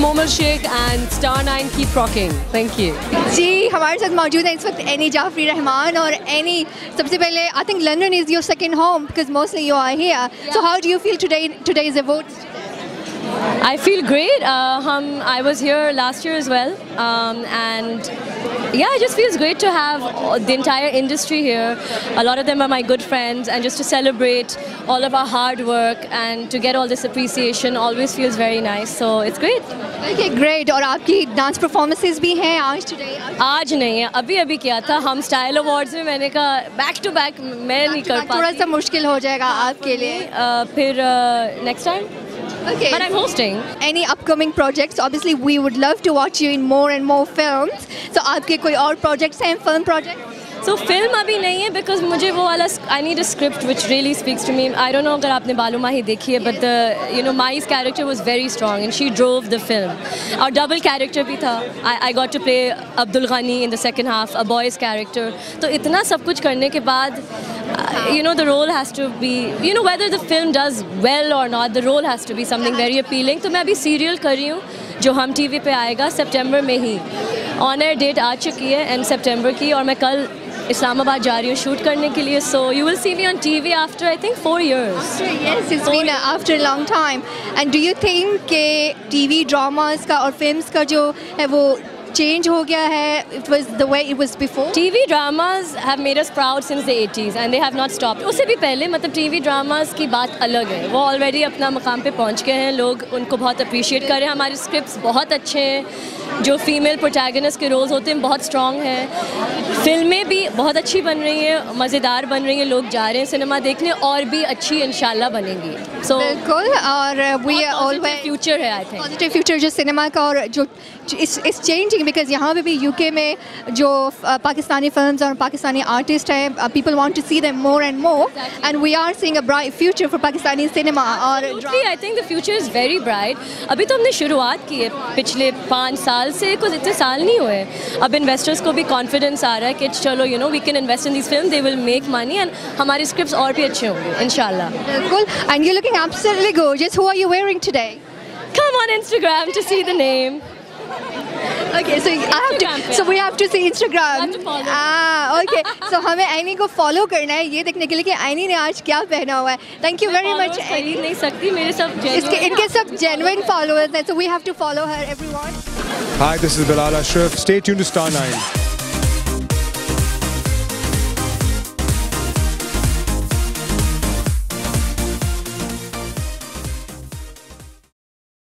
is Momal Sheikh and Star 9 keep rocking. Thank you. जी हमारे साथ मौजूद हैं इस वक्त एनी जाफरी रहमान और एनी सबसे पहले I think London is your second home because mostly you are here so how do you feel today today's awards I feel great. Uh, um, I was here last year as well, um, and yeah, it just feels great to have the entire industry here. A lot of them are my good friends, and just to celebrate all of our hard work and to get all this appreciation always feels very nice. So it's great. Okay great और आपकी dance performances भी हैं आज today आज नहीं है अभी अभी किया था हम स्टाइल अवार्ड्स में मैंने कहा बैक टू बैक मैं नहीं कर थोड़ा पाती सा मुश्किल हो जाएगा आपके लिए Uh, फिर next time Okay. But I'm hosting. Any upcoming projects? Obviously, we would love to watch you in more and more films. So, आपके कोई और projects हैं film projects? So film अभी नहीं है बिकॉज़ मुझे वो वाला I need a script which really speaks to me I don't know अगर आपने बालू माही देखी है but you know Mahi's character was very strong and she drove the film और डबल कैरेक्टर भी था. I got to play Abdul Gani in the second half a boy's character तो इतना सब कुछ करने के बाद you know, the role has to be, you know, whether the film does well or not, the role has to be something very appealing. तो मैं अभी सीरियल कर रही हूँ, जो हम टीवी पे आएगा सितंबर में ही. ऑन एयर डेट आ चुकी है एंड सितंबर की, और मैं कल इस्लामाबाद जा रही हूँ शूट करने के लिए so you will see me on TV after I think four years yes it's been after long time and do you think के टीवी ड्रामाज का और फ़िल्म का जो है वो change हो गया है? It was the way it was before. TV dramas have made us proud since the 80s and they have not stopped. उससे भी पहले मतलब TV dramas की बात अलग है। वो ऑलरेडी अपना मकाम पे पहुँच गए हैं। लोग उनको बहुत अप्रिशिएट कर रहे हैं। हमारे स्क्रिप्ट्स बहुत अच्छे हैं। जो फीमेल प्रोटैगनिस्ट के रोल्स होते हैं बहुत स्ट्रॉन्ग हैं। फ़िल्में भी बहुत अच्छी बन रही हैं। मज़ेदार बन रही हैं। लोग जा रहे हैं सिनेमा देखने और भी अच्छी इंशाल्लाह बनेंगी। सो बिल्कुल। और are फ्यूचर है आई थिंक पॉजिटिव फ्यूचर जो सिनेमा का और जो इस इस चेंजिंग बिकॉज यहाँ पे भी यूके में जो uh, पाकिस्तानी फिल्म्स और पाकिस्तानी आर्टिस्ट हैं people want to see them more and more and we are seeing a bright future for Pakistani cinema और I think the future is very bright अभी तो हमने शुरुआत की है पिछले पाँच साल से कुछ इतने साल नहीं हुए अब इन्वेस्टर्स को भी कॉन्फिडेंस आ रहा है कि चलो you know we can invest in this film they will make money and हमारे स्क्रिप्ट और भी अच्छे होंगे इनशाला बिल्कुल and you looking absolutely gorgeous who are you wearing today Come on Instagram to see the name. Okay, so I have Instagram to, so we have to see Instagram. have to follow. Ah, okay. so हमें आईनी को follow करना है ये देखने के लिए कि आईनी ने आज क्या पहना हुआ है. Thank you very much. आईनी खरीद नहीं सकती मेरे सब इसके इनके सब genuine followers हैं, so we have to follow her, everyone. Hi, this is Bilal Ashraf. Stay tuned to Star 9.